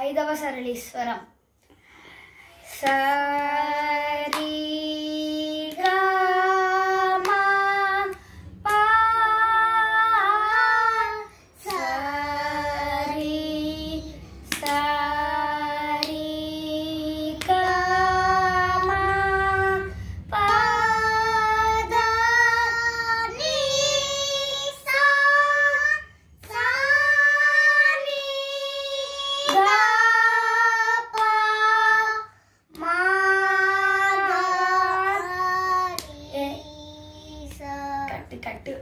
ఐదవ సరళి స్వరం స cái cảnh tượng.